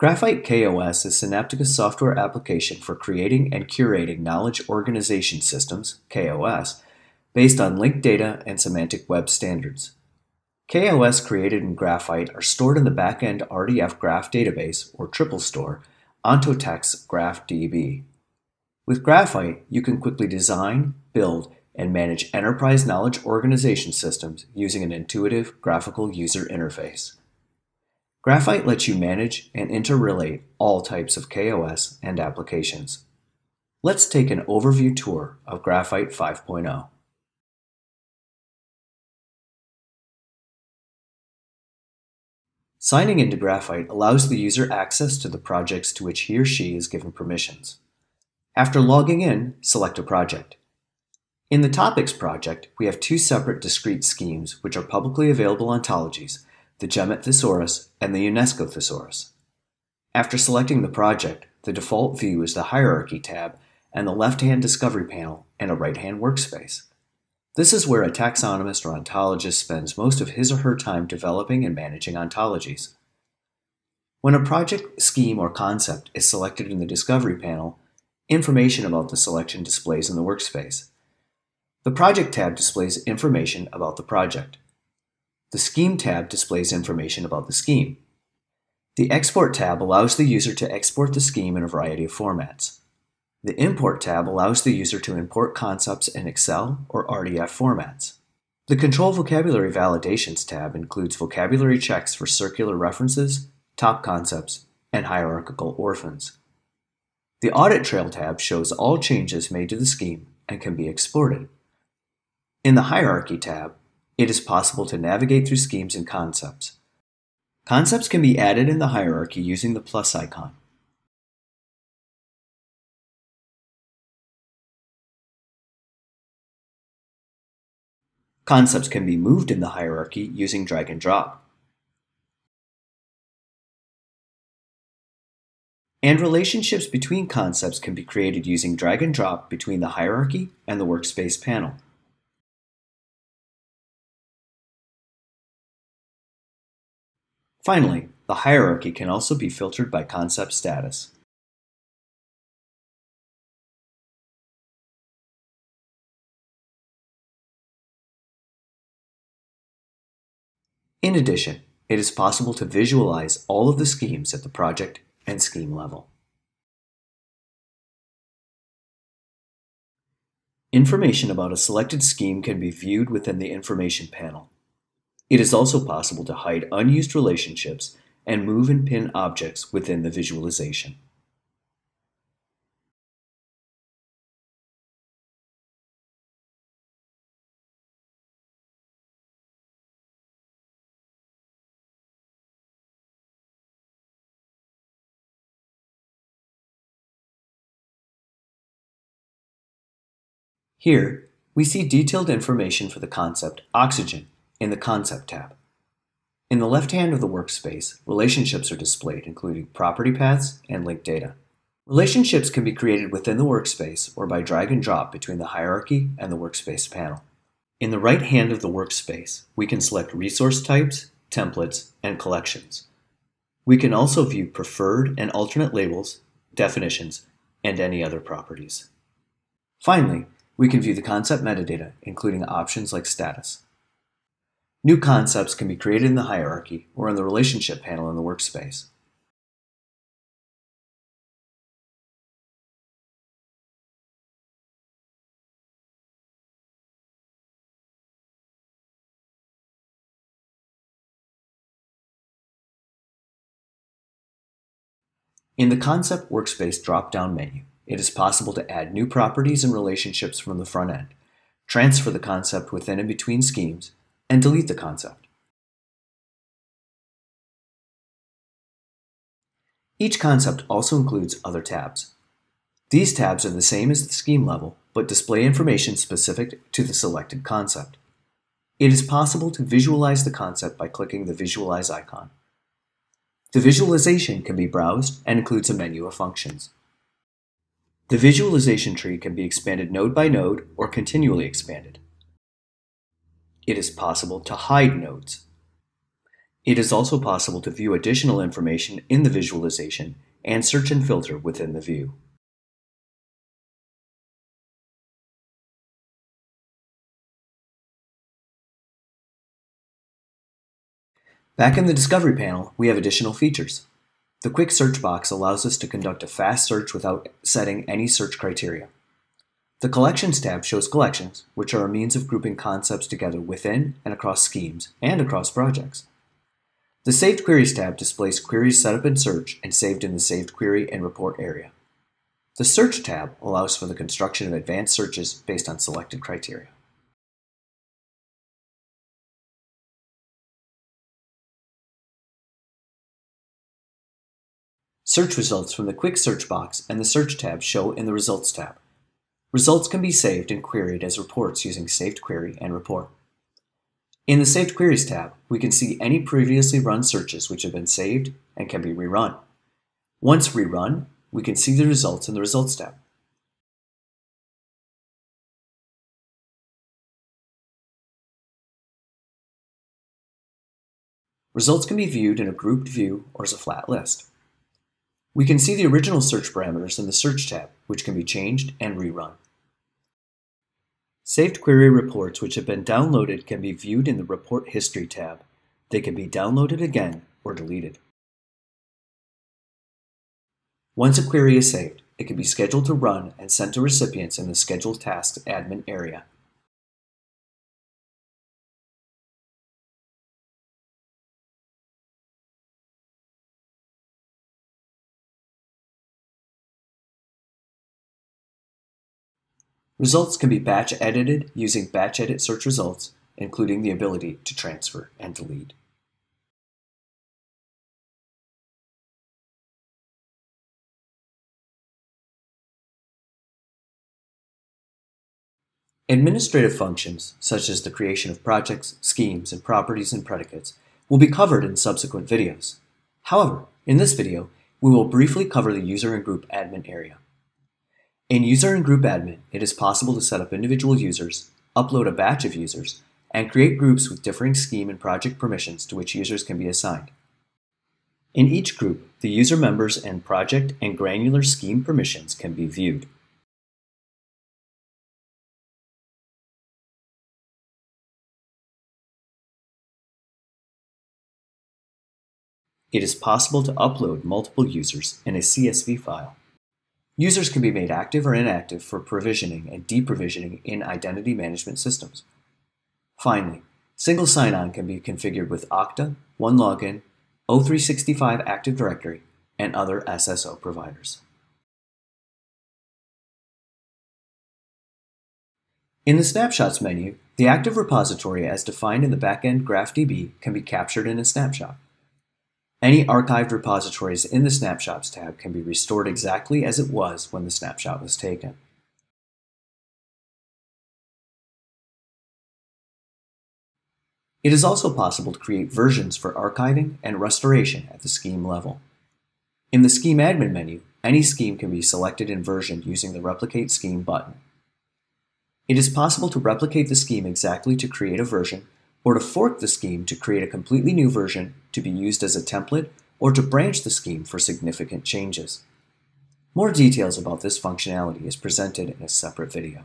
Graphite KOS is Synaptica's software application for creating and curating knowledge organization systems, KOS, based on linked data and semantic web standards. KOS created in Graphite are stored in the backend RDF graph database, or triple store, OntoText GraphDB. With Graphite, you can quickly design, build, and manage enterprise knowledge organization systems using an intuitive graphical user interface. Graphite lets you manage and interrelate all types of KOS and applications. Let's take an overview tour of Graphite 5.0. Signing into Graphite allows the user access to the projects to which he or she is given permissions. After logging in, select a project. In the Topics project, we have two separate discrete schemes which are publicly available ontologies, the GEMET Thesaurus and the UNESCO Thesaurus. After selecting the project, the default view is the Hierarchy tab and the left-hand Discovery panel and a right-hand workspace. This is where a taxonomist or ontologist spends most of his or her time developing and managing ontologies. When a project scheme or concept is selected in the Discovery panel, information about the selection displays in the workspace. The Project tab displays information about the project. The Scheme tab displays information about the scheme. The Export tab allows the user to export the scheme in a variety of formats. The Import tab allows the user to import concepts in Excel or RDF formats. The Control Vocabulary Validations tab includes vocabulary checks for circular references, top concepts, and hierarchical orphans. The Audit Trail tab shows all changes made to the scheme and can be exported. In the Hierarchy tab, it is possible to navigate through schemes and concepts. Concepts can be added in the hierarchy using the plus icon. Concepts can be moved in the hierarchy using drag and drop. And relationships between concepts can be created using drag and drop between the hierarchy and the workspace panel. Finally, the hierarchy can also be filtered by concept status. In addition, it is possible to visualize all of the schemes at the project and scheme level. Information about a selected scheme can be viewed within the Information panel. It is also possible to hide unused relationships and move and pin objects within the visualization. Here, we see detailed information for the concept oxygen in the Concept tab. In the left hand of the workspace, relationships are displayed, including property paths and linked data. Relationships can be created within the workspace or by drag and drop between the hierarchy and the workspace panel. In the right hand of the workspace, we can select resource types, templates, and collections. We can also view preferred and alternate labels, definitions, and any other properties. Finally, we can view the concept metadata, including options like status. New concepts can be created in the hierarchy or in the relationship panel in the workspace. In the Concept Workspace drop-down menu, it is possible to add new properties and relationships from the front end, transfer the concept within and between schemes, and delete the concept. Each concept also includes other tabs. These tabs are the same as the scheme level, but display information specific to the selected concept. It is possible to visualize the concept by clicking the Visualize icon. The visualization can be browsed and includes a menu of functions. The visualization tree can be expanded node by node or continually expanded. It is possible to hide nodes. It is also possible to view additional information in the visualization and search and filter within the view. Back in the Discovery panel, we have additional features. The Quick Search box allows us to conduct a fast search without setting any search criteria. The Collections tab shows collections, which are a means of grouping concepts together within and across schemes and across projects. The Saved Queries tab displays queries set up in Search and saved in the Saved Query and Report area. The Search tab allows for the construction of advanced searches based on selected criteria. Search results from the Quick Search box and the Search tab show in the Results tab. Results can be saved and queried as reports using Saved Query and Report. In the Saved Queries tab, we can see any previously run searches which have been saved and can be rerun. Once rerun, we can see the results in the Results tab. Results can be viewed in a grouped view or as a flat list. We can see the original search parameters in the Search tab, which can be changed and rerun. Saved query reports which have been downloaded can be viewed in the Report History tab. They can be downloaded again or deleted. Once a query is saved, it can be scheduled to run and sent to recipients in the Scheduled Tasks admin area. Results can be batch edited using batch edit search results, including the ability to transfer and delete. Administrative functions, such as the creation of projects, schemes, and properties and predicates, will be covered in subsequent videos. However, in this video, we will briefly cover the user and group admin area. In User and Group Admin, it is possible to set up individual users, upload a batch of users, and create groups with differing scheme and project permissions to which users can be assigned. In each group, the user members and project and granular scheme permissions can be viewed. It is possible to upload multiple users in a CSV file. Users can be made active or inactive for provisioning and deprovisioning in identity management systems. Finally, single sign-on can be configured with Okta, OneLogin, O365 Active Directory, and other SSO providers. In the Snapshots menu, the active repository as defined in the backend GraphDB can be captured in a snapshot. Any archived repositories in the Snapshots tab can be restored exactly as it was when the snapshot was taken. It is also possible to create versions for archiving and restoration at the scheme level. In the Scheme Admin menu, any scheme can be selected and versioned using the Replicate Scheme button. It is possible to replicate the scheme exactly to create a version or to fork the scheme to create a completely new version to be used as a template or to branch the scheme for significant changes. More details about this functionality is presented in a separate video.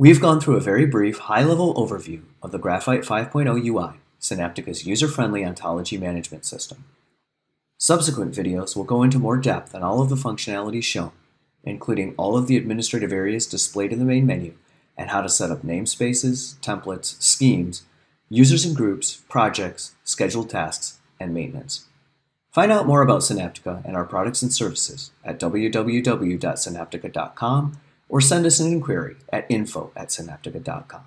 We've gone through a very brief, high-level overview of the Graphite 5.0 UI, Synaptica's user-friendly ontology management system. Subsequent videos will go into more depth on all of the functionalities shown, including all of the administrative areas displayed in the main menu, and how to set up namespaces, templates, schemes, users and groups, projects, scheduled tasks, and maintenance. Find out more about Synaptica and our products and services at www.synaptica.com or send us an inquiry at info at synaptica.com.